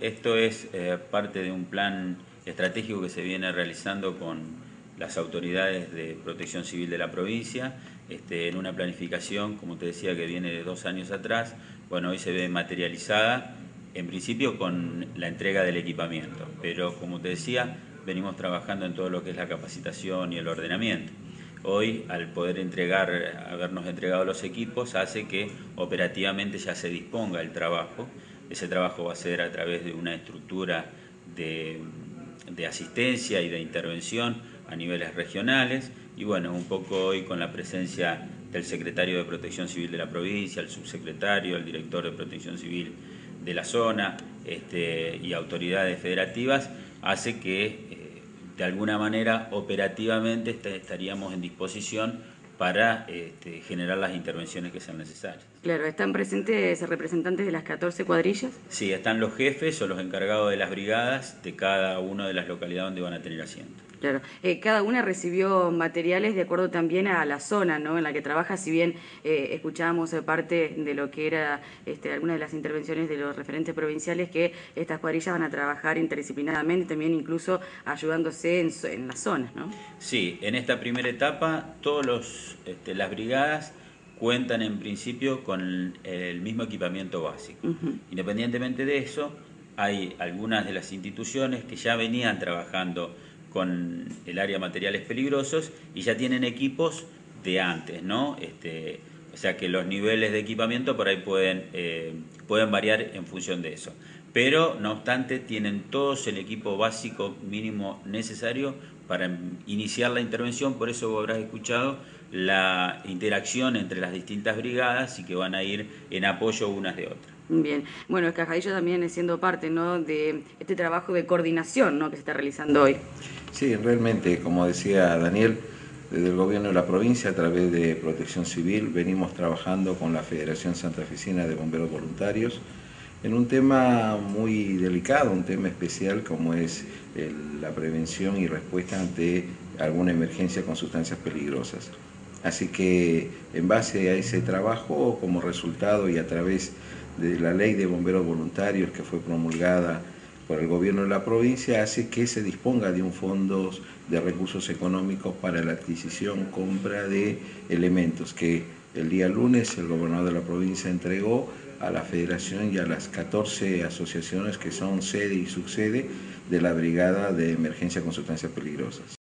Esto es eh, parte de un plan estratégico que se viene realizando con las autoridades de protección civil de la provincia, este, en una planificación, como te decía, que viene de dos años atrás. Bueno, hoy se ve materializada, en principio con la entrega del equipamiento, pero como te decía, venimos trabajando en todo lo que es la capacitación y el ordenamiento. Hoy, al poder entregar, habernos entregado los equipos, hace que operativamente ya se disponga el trabajo ese trabajo va a ser a través de una estructura de, asistencia y de intervención a niveles regionales y bueno, un poco hoy con la presencia del secretario de Protección Civil de la provincia, el subsecretario, el director de Protección Civil de la zona este, y autoridades federativas, hace que eh, de alguna manera operativamente estaríamos en disposición para este, generar las intervenciones que sean necesarias. Claro, ¿están presentes representantes de las 14 cuadrillas? Sí, están los jefes o los encargados de las brigadas de cada una de las localidades donde van a tener asiento. Claro, eh, cada una recibió materiales de acuerdo también a la zona ¿no? en la que trabaja, si bien eh, escuchábamos parte de lo que era este, algunas de las intervenciones de los referentes provinciales, que estas cuadrillas van a trabajar interdisciplinadamente, también incluso ayudándose en, en las zonas. ¿no? Sí, en esta primera etapa todas este, las brigadas cuentan en principio con el mismo equipamiento básico. Independientemente de eso, hay algunas de las instituciones que ya venían trabajando con el área materiales peligrosos y ya tienen equipos de antes, ¿no? Este, o sea que los niveles de equipamiento por ahí pueden, eh, pueden variar en función de eso. Pero, no obstante, tienen todos el equipo básico mínimo necesario para iniciar la intervención, por eso vos habrás escuchado la interacción entre las distintas brigadas y que van a ir en apoyo unas de otras. Bien, bueno, Cajadillo también es siendo parte ¿no? de este trabajo de coordinación ¿no? que se está realizando hoy. Sí, realmente, como decía Daniel, desde el gobierno de la provincia, a través de Protección Civil, venimos trabajando con la Federación Santafesina de Bomberos Voluntarios en un tema muy delicado, un tema especial como es la prevención y respuesta ante alguna emergencia con sustancias peligrosas. Así que en base a ese trabajo, como resultado y a través de la ley de bomberos voluntarios que fue promulgada por el gobierno de la provincia, hace que se disponga de un fondo de recursos económicos para la adquisición, compra de elementos que el día lunes el gobernador de la provincia entregó a la federación y a las 14 asociaciones que son sede y subsede de la Brigada de Emergencia con Sustancias Peligrosas.